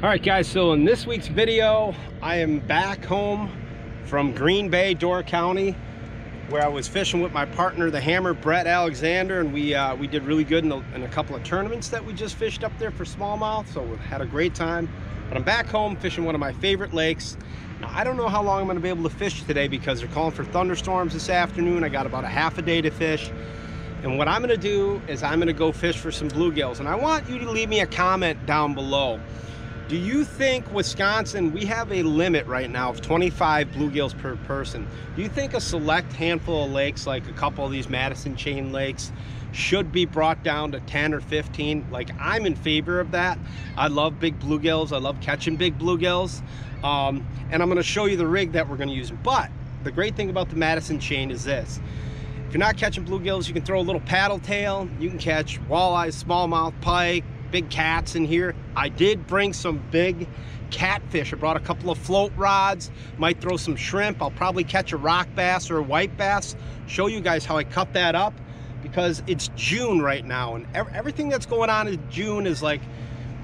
All right guys, so in this week's video, I am back home from Green Bay, Door County, where I was fishing with my partner, the hammer, Brett Alexander, and we uh, we did really good in a, in a couple of tournaments that we just fished up there for smallmouth, so we had a great time. But I'm back home fishing one of my favorite lakes. Now, I don't know how long I'm gonna be able to fish today because they're calling for thunderstorms this afternoon. I got about a half a day to fish. And what I'm gonna do is I'm gonna go fish for some bluegills. And I want you to leave me a comment down below. Do you think Wisconsin, we have a limit right now of 25 bluegills per person. Do you think a select handful of lakes, like a couple of these Madison chain lakes, should be brought down to 10 or 15? Like I'm in favor of that. I love big bluegills. I love catching big bluegills. Um, and I'm gonna show you the rig that we're gonna use. But the great thing about the Madison chain is this. If you're not catching bluegills, you can throw a little paddle tail. You can catch walleyes, smallmouth, pike, big cats in here. I did bring some big catfish. I brought a couple of float rods, might throw some shrimp. I'll probably catch a rock bass or a white bass. Show you guys how I cut that up because it's June right now and everything that's going on in June is like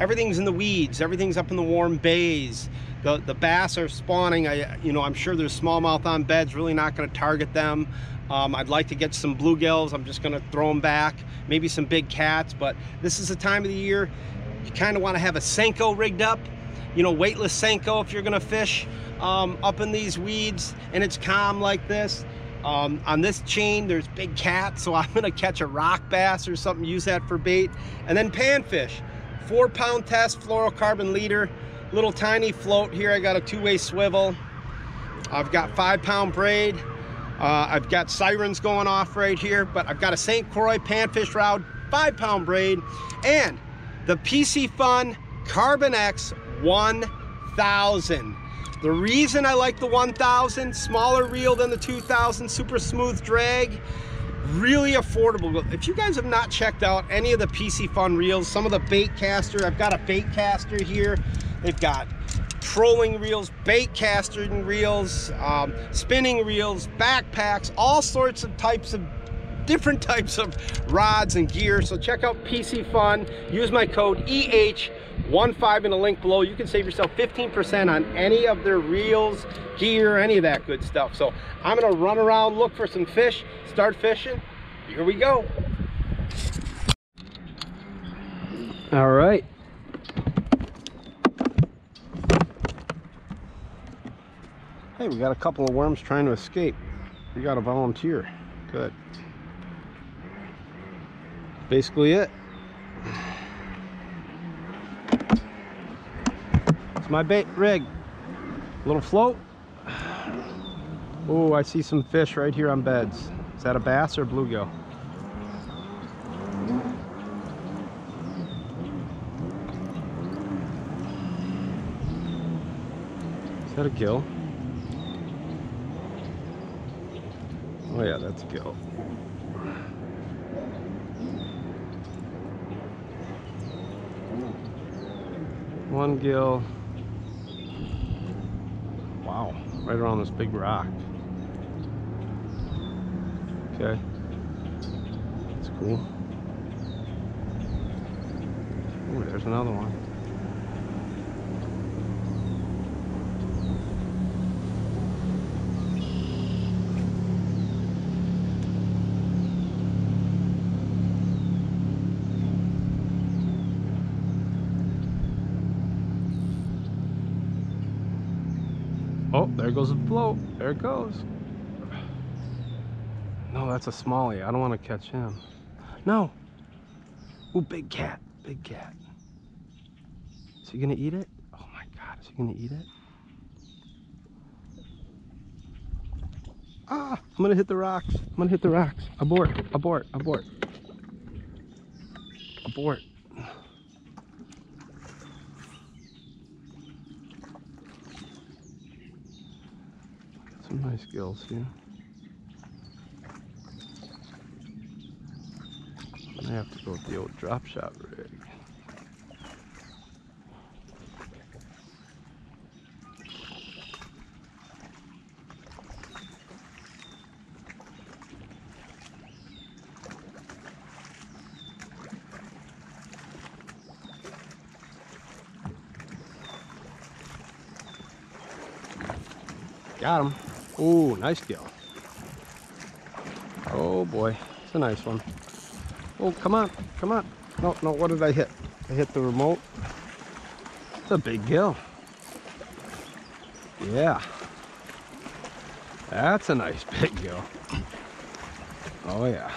everything's in the weeds, everything's up in the warm bays. The, the bass are spawning. I, you know, I'm sure there's smallmouth on beds, really not gonna target them. Um, I'd like to get some bluegills. I'm just gonna throw them back. Maybe some big cats, but this is the time of the year you kind of want to have a Senko rigged up. You know, weightless Senko if you're gonna fish um, up in these weeds and it's calm like this. Um, on this chain, there's big cats, so I'm gonna catch a rock bass or something, use that for bait. And then panfish, four pound test fluorocarbon leader, little tiny float here. I got a two-way swivel. I've got five pound braid. Uh, I've got sirens going off right here, but I've got a St. Croix panfish rod, five pound braid, and the Piscifun Carbon X 1000. The reason I like the 1000, smaller reel than the 2000, super smooth drag, really affordable. If you guys have not checked out any of the Piscifun reels, some of the bait caster, I've got a bait caster here. They've got trolling reels, bait casting reels, um, spinning reels, backpacks, all sorts of types of different types of rods and gear. So check out Piscifun. Use my code EH15 in the link below. You can save yourself 15% on any of their reels, gear, any of that good stuff. So I'm gonna run around, look for some fish, start fishing. Here we go. All right, Hey, we got a couple of worms trying to escape. We got a volunteer. Good. Basically it. It's my bait rig. Little float. Oh, I see some fish right here on beds. Is that a bass or a bluegill? Is that a gill? Oh yeah, that's a gill. One gill. Wow, right around this big rock. Okay. That's cool. Oh, there's another one. Oh, there goes the float. There it goes. No, that's a smallie. I don't want to catch him. No. Oh, big cat. Big cat. Is he going to eat it? Oh my God. Is he going to eat it? Ah, I'm going to hit the rocks. I'm going to hit the rocks. Abort. Abort. Abort. Abort. some nice gills here. I have to go with the old drop shot rig. Got him. Ooh, nice gill. Oh boy, it's a nice one. Oh, come on, come on. No, no, what did I hit? I hit the remote. It's a big gill. Yeah. That's a nice big gill. Oh yeah.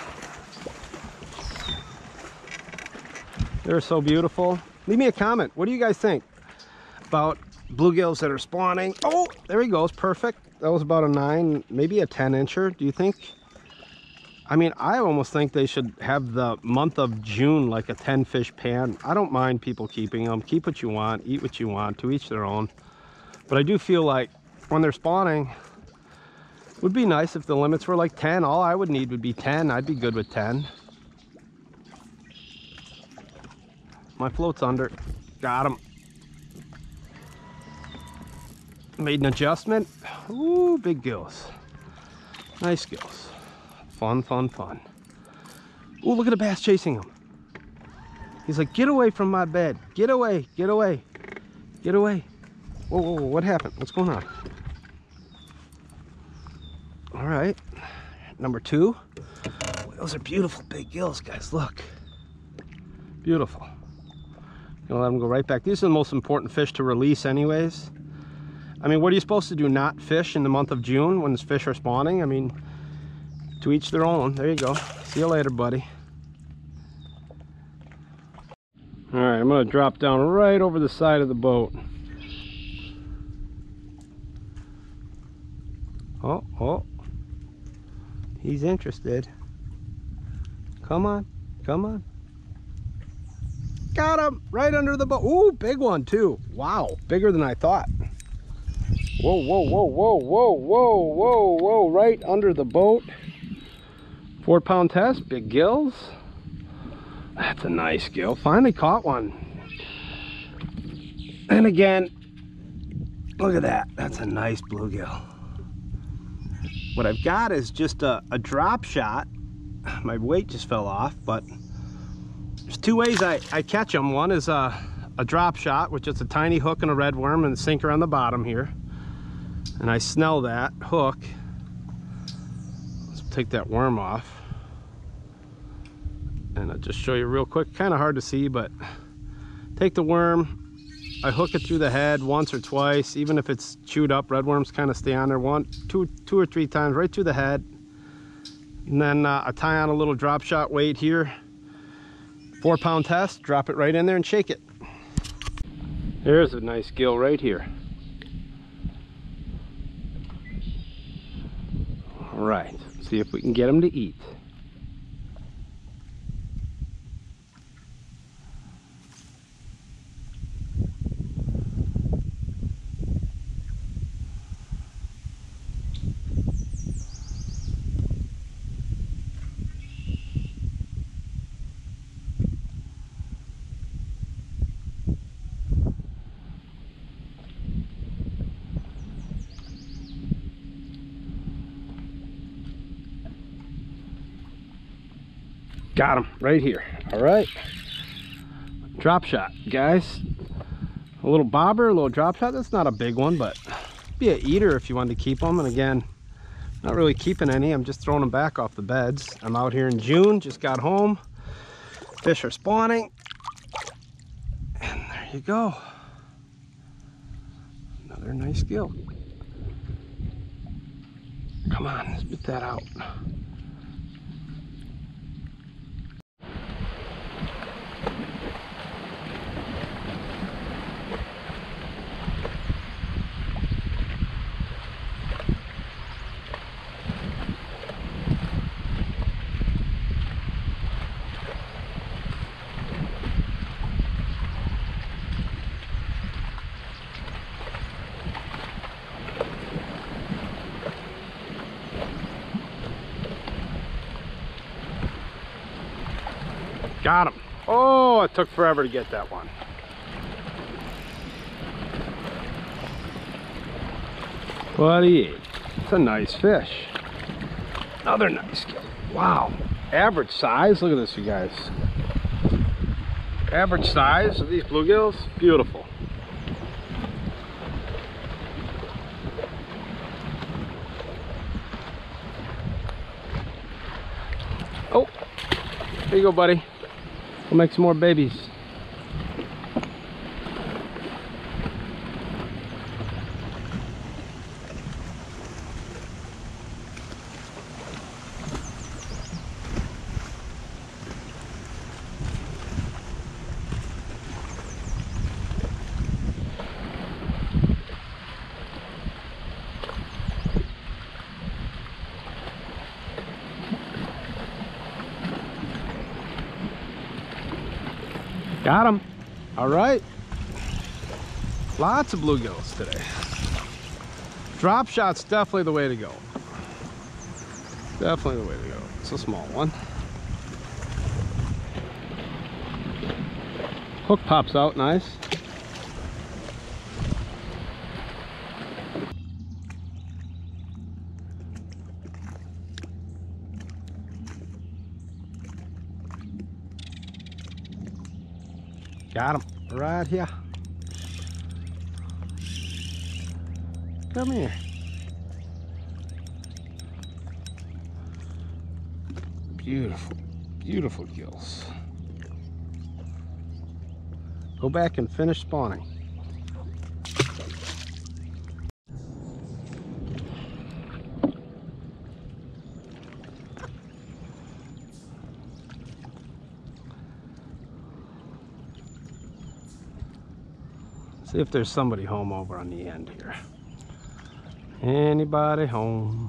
They're so beautiful. Leave me a comment. What do you guys think about bluegills that are spawning? Oh, there he goes. Perfect. That was about a nine, maybe a 10 incher. Do you think? I mean, I almost think they should have the month of June like a 10 fish pan. I don't mind people keeping them. Keep what you want, eat what you want, to each their own. But I do feel like when they're spawning, would be nice if the limits were like 10. All I would need would be 10. I'd be good with 10. My float's under. Got him. Made an adjustment. Ooh, big gills. Nice gills. Fun, fun, fun. Ooh, look at the bass chasing him. He's like, get away from my bed. Get away, get away, get away. Whoa, whoa, whoa, what happened? What's going on? All right, number two. Those are beautiful big gills, guys, look. Beautiful. Gonna let them go right back. These are the most important fish to release anyways. I mean, what are you supposed to do? Not fish in the month of June when the fish are spawning? I mean, to each their own. There you go. See you later, buddy. All right, I'm gonna drop down right over the side of the boat. Oh, oh. He's interested. Come on, come on. Got him right under the boat. Ooh, big one too. Wow, bigger than I thought. Whoa, whoa, whoa, whoa, whoa, whoa, whoa, whoa, right under the boat. Four pound test, big gills. That's a nice gill. Finally caught one. And again, look at that. That's a nice bluegill. What I've got is just a, a drop shot. My weight just fell off, but there's two ways I, I catch them. One is a, a drop shot, which is a tiny hook and a red worm and sinker on the bottom here. And I snell that hook. Let's take that worm off. And I'll just show you real quick. Kind of hard to see, but take the worm. I hook it through the head once or twice, even if it's chewed up. Red worms kind of stay on there one, two, two or three times right through the head. And then uh, I tie on a little drop shot weight here four pound test drop it right in there and shake it there's a nice gill right here all right. See if we can get them to eat Got him right here. All right. Drop shot, guys. A little bobber, a little drop shot. That's not a big one, but be an eater if you wanted to keep them. And again, not really keeping any. I'm just throwing them back off the beds. I'm out here in June, just got home. Fish are spawning. And there you go. Another nice gill. Come on, let's spit that out. Got him. Oh, it took forever to get that one. Buddy, it's a nice fish. Another nice kill. Wow. Average size. Look at this, you guys. Average size of these bluegills. Beautiful. Oh, there you go, buddy. We'll make some more babies. Got him. All right. Lots of bluegills today. Drop shot's definitely the way to go. Definitely the way to go. It's a small one. Hook pops out nice. Got him right here. Come here. Beautiful, beautiful gills. Go back and finish spawning. If there's somebody home over on the end here. Anybody home?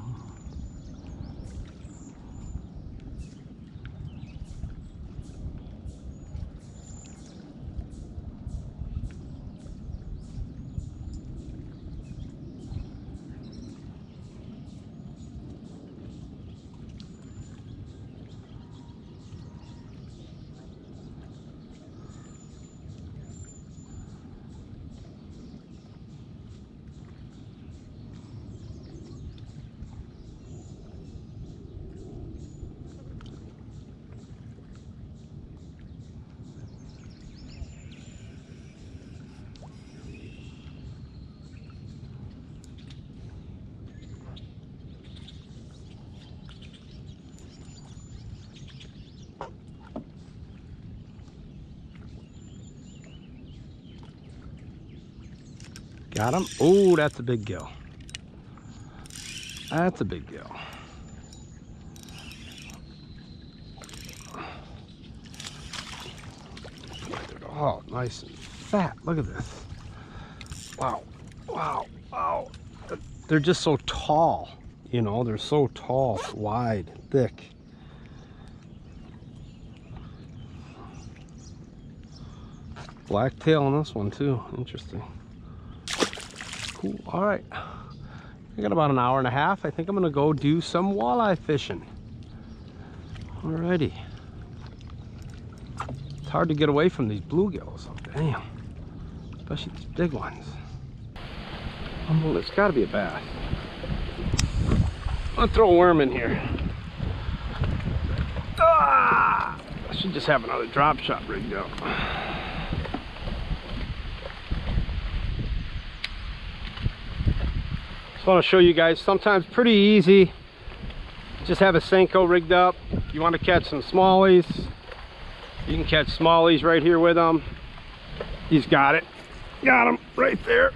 Got him. Oh, that's a big gill. That's a big gill. Oh, nice and fat. Look at this. Wow. Wow. Wow. They're just so tall. You know, they're so tall, wide, thick. Black tail on this one too. Interesting. Cool. All right. I got about an hour and a half. I think I'm gonna go do some walleye fishing. Alrighty. It's hard to get away from these bluegills. Oh, damn. Especially these big ones. Oh, it's gotta be a bass. I'll throw a worm in here. Ah! I should just have another drop shot rigged up. Want to show you guys, sometimes pretty easy. Just have a Senko rigged up. You want to catch some smallies, you can catch smallies right here with them. He's got it. Got him right there.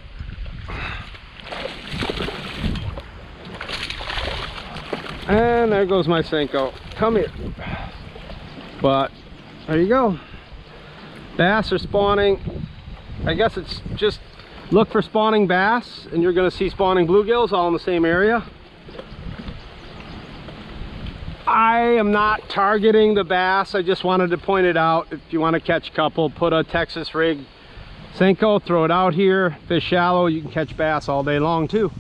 And there goes my Senko. Come here. But there you go. Bass are spawning. I guess it's just look for spawning bass and you're going to see spawning bluegills all in the same area. I am not targeting the bass. I just wanted to point it out. If you want to catch a couple, put a Texas rig Senko, throw it out here, fish shallow, you can catch bass all day long too.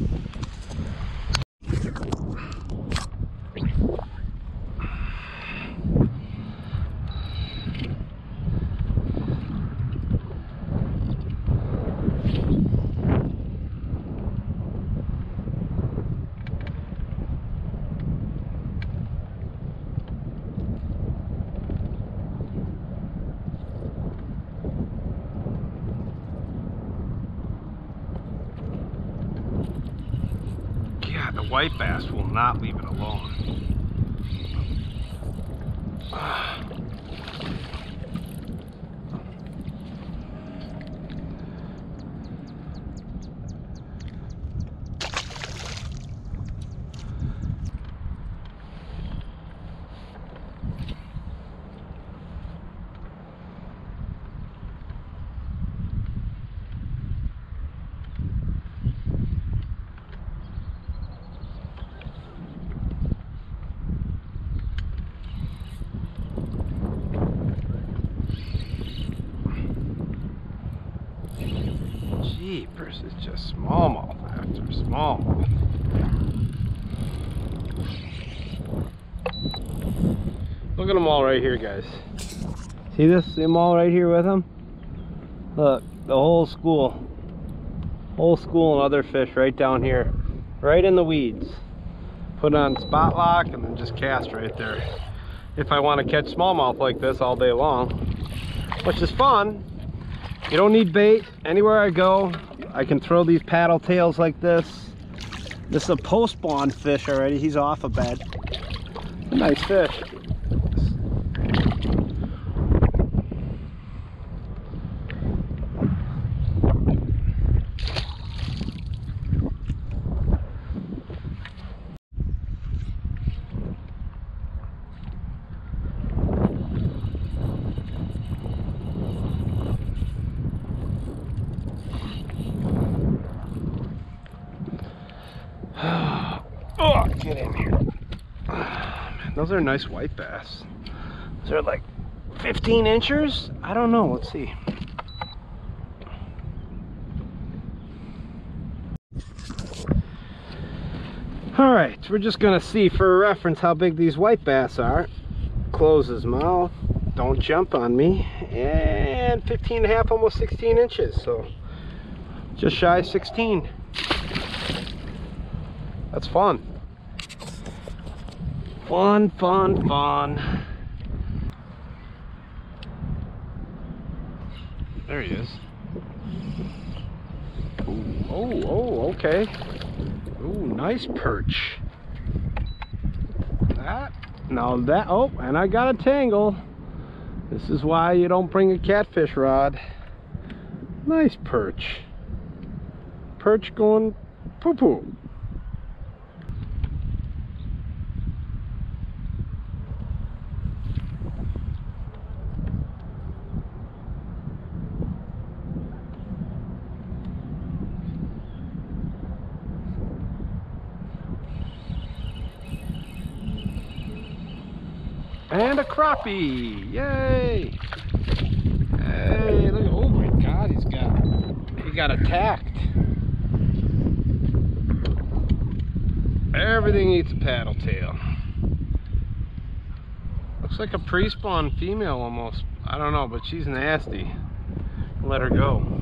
God, the white bass will not leave it alone. Jeepers, it's just smallmouth after smallmouth. Look at them all right here, guys. See this? Them all right here with them? Look, the whole school. Whole school and other fish right down here. Right in the weeds. Put on spot lock and then just cast right there. If I want to catch smallmouth like this all day long, which is fun. You don't need bait. Anywhere I go, I can throw these paddle tails like this. This is a post-spawn fish already. He's off a bed. Nice fish. oh, get in here. Oh, man, those are nice white bass. Those are like 15 inches? I don't know. Let's see. All right, we're just gonna see for reference how big these white bass are. Close his mouth, don't jump on me. And 15 and a half, almost 16 inches. So just shy 16. That's fun. Fun, fun, fun. There he is. Ooh, oh, oh, okay. Ooh, nice perch. That, now that, oh, and I got a tangle. This is why you don't bring a catfish rod. Nice perch. Perch going poo-poo. Yay! Hey, look! Oh my God, he's got he got attacked. Everything eats a paddle tail. Looks like a pre-spawn female almost. I don't know, but she's nasty. Let her go.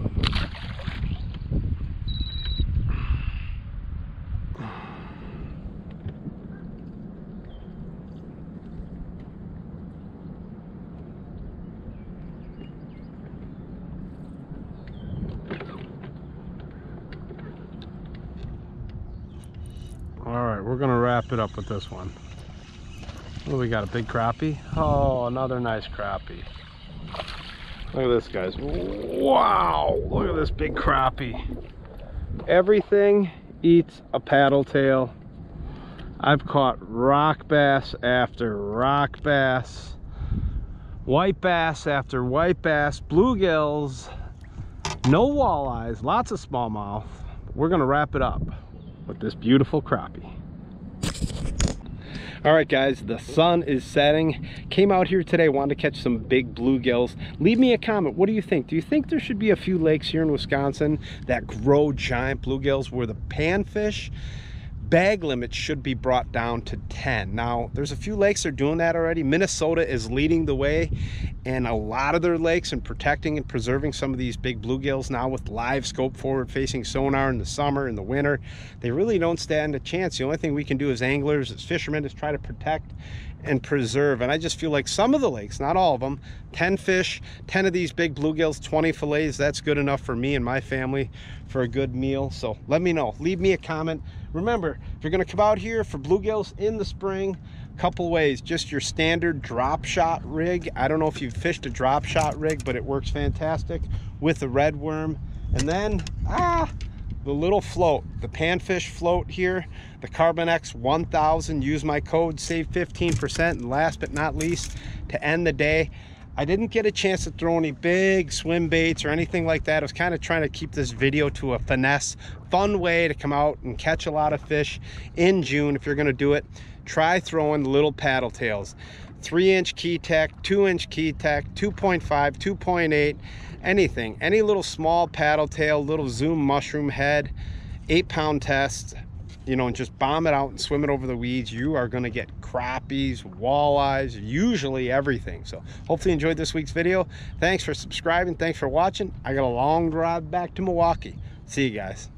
All right, we're it up with this one. What we got, a big crappie? Oh, another nice crappie. Look at this, guys. Wow, look at this big crappie. Everything eats a paddle tail. I've caught rock bass after rock bass, white bass after white bass, bluegills, no walleyes, lots of smallmouth. We're gonna wrap it up with this beautiful crappie. All right, guys, the sun is setting. Came out here today, wanted to catch some big bluegills. Leave me a comment. What do you think? Do you think there should be a few lakes here in Wisconsin that grow giant bluegills where the panfish bag limits should be brought down to 10. Now, there's a few lakes that are doing that already. Minnesota is leading the way and a lot of their lakes and protecting and preserving some of these big bluegills now with live scope forward facing sonar in the summer and the winter. They really don't stand a chance. The only thing we can do as anglers, as fishermen, is try to protect and preserve. And I just feel like some of the lakes, not all of them, 10 fish, 10 of these big bluegills, 20 fillets, that's good enough for me and my family for a good meal. So let me know. Leave me a comment. Remember, if you're gonna come out here for bluegills in the spring, couple ways. Just your standard drop shot rig. I don't know if you've fished a drop shot rig but it works fantastic with a red worm. And then ah the little float the panfish float here the Carbon X 1000 use my code save 15 percent. And last but not least to end the day I didn't get a chance to throw any big swim baits or anything like that. I was kind of trying to keep this video to a finesse, fun way to come out and catch a lot of fish in June if you're going to do it try throwing little paddle tails. Three inch Keitech, two inch Keitech, 2.5, 2.8. anything, any little small paddle tail, little zoom mushroom head, eight pound test, you know, and just bomb it out and swim it over the weeds, you are going to get crappies, walleyes, usually everything. So hopefully you enjoyed this week's video. Thanks for subscribing. Thanks for watching. I got a long drive back to Milwaukee. See you guys.